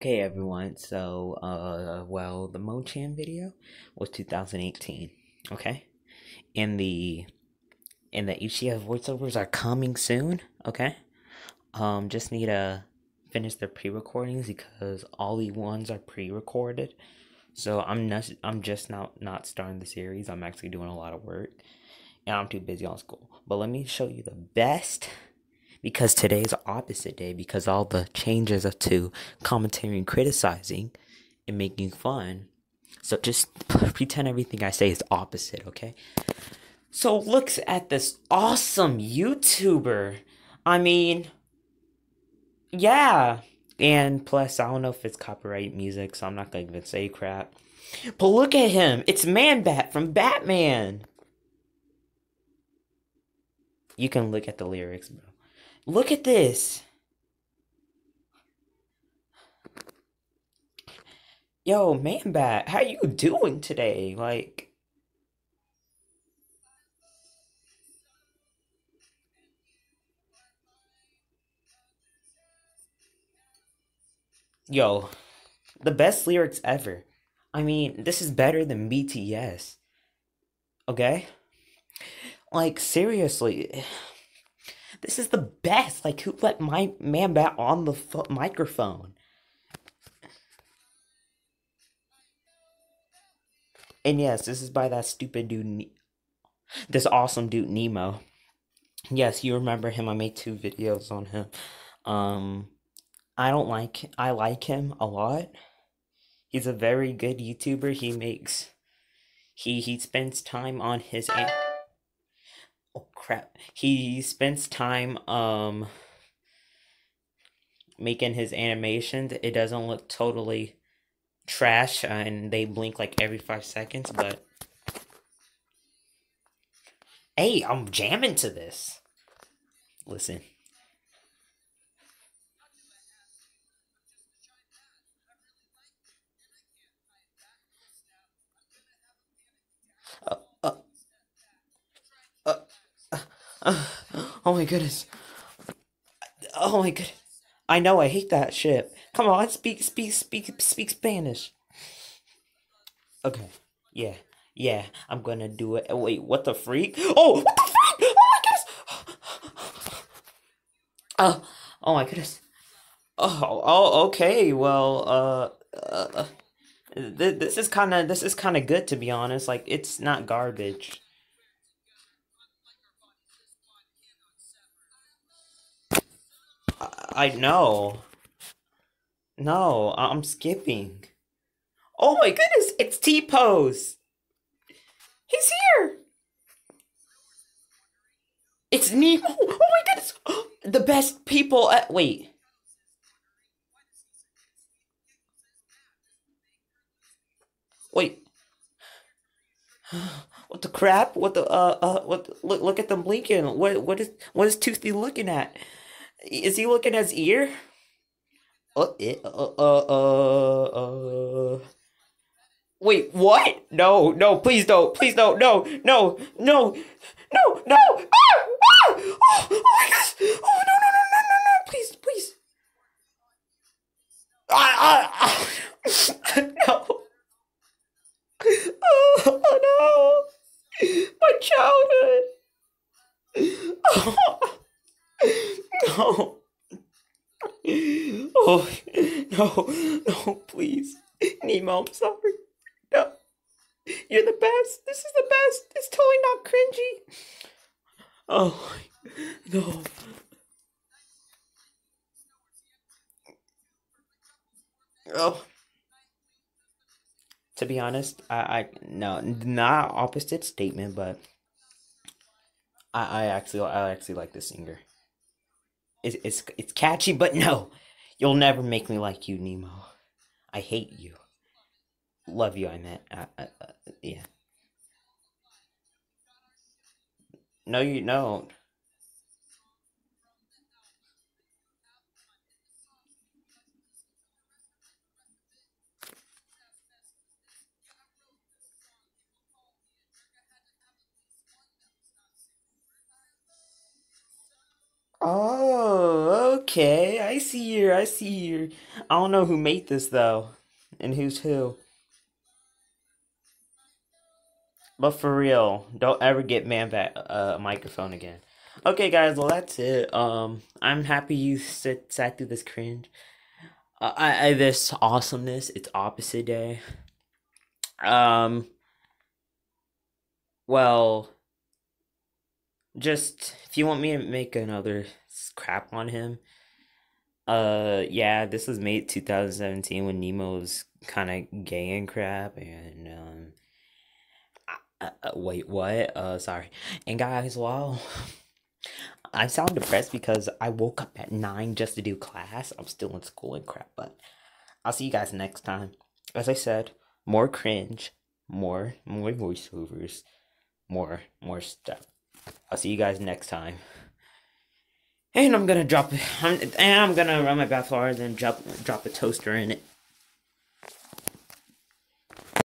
Okay, everyone. So, uh, well, the Mochan video was 2018. Okay, and the and the HTF voiceovers are coming soon. Okay, um, just need to finish the pre-recordings because all the ones are pre-recorded. So I'm not. I'm just not not starting the series. I'm actually doing a lot of work, and I'm too busy on school. But let me show you the best because today's opposite day because all the changes are to commentary and criticizing and making fun. So just pretend everything I say is opposite, okay? So looks at this awesome YouTuber. I mean, yeah. And plus, I don't know if it's copyright music, so I'm not gonna even say crap. But look at him. It's Man Bat from Batman. You can look at the lyrics, bro. Look at this. Yo, Man Bat, how you doing today? Like, yo, the best lyrics ever. I mean, this is better than BTS. Okay? Like, seriously. This is the best. Like, who let my man bat on the fo- microphone? And yes, this is by that stupid dude, Ne- this awesome dude Nemao. Yes, you remember him. I made two videos on him. Um, I don't like. I like him a lot. He's a very good YouTuber. He makes. He he spends time on his. Oh crap! He spends time um making his animations. It doesn't look totally trash, uh, and they blink like every five seconds. But hey, I'm jamming to this. Listen. Uh, uh, uh, uh, uh, oh my goodness. Oh my goodness. I know. I hate that shit. Come on, speak, speak, speak, speak Spanish. Okay. Yeah. Yeah. I'm gonna do it. Wait. What the freak? Oh. What the freak? Oh my goodness. Oh. Oh my goodness. Oh. Oh. Okay. Well. Uh. uh th- this is kind of this is kind of good to be honest. Like it's not garbage. I, know. No, I'm skipping. Oh my goodness, it's T Pose. He's here. It's Nemao. Oh my goodness. The best people at wait. Wait. What the crap? What the uh uh what look look at them blinking. What what is what is Toothy looking at? Is he looking at his ear? Uh, eh, uh, uh, uh, uh. Wait, what? No, no, please don't, please don't, no, no, no, no, no! Ah! Ah! Oh, oh my gosh! Oh no, no, no, no, no, no! Please, please! Ah, ah, ah. no! Oh, oh no! My childhood! Oh, no! Oh, no, no, please. Nemao, I'm sorry. No, you're the best. This is the best. It's totally not cringy. Oh, no. Oh, to be honest, I, I no, not opposite statement, but I, I actually, I actually like the singer. It's, it's, it's catchy, but no, you'll never make me like you, Nemao. I hate you. Love you, I meant. Uh, uh, uh, yeah. No, you don't. Okay, I see you. I see you. I don't know who made this though, and who's who. But for real, don't ever get man that uh, microphone again. Okay, guys. Well, that's it. Um, I'm happy you sit sat through this cringe. Uh, I, I this awesomeness. It's opposite day. Um. Well, just if you want me to make another crap on him, uh, yeah, this was made 2017 when Nemao was kind of gay and crap, and um, uh, uh, wait, what? Uh, sorry. And guys, well, I sound depressed because I woke up at nine just to do class. I'm still in school and crap, but I'll see you guys next time. As I said, more cringe, more more voiceovers, more more stuff. I'll see you guys next time. And I'm gonna drop and I'm gonna run my bath and then drop drop a toaster in it.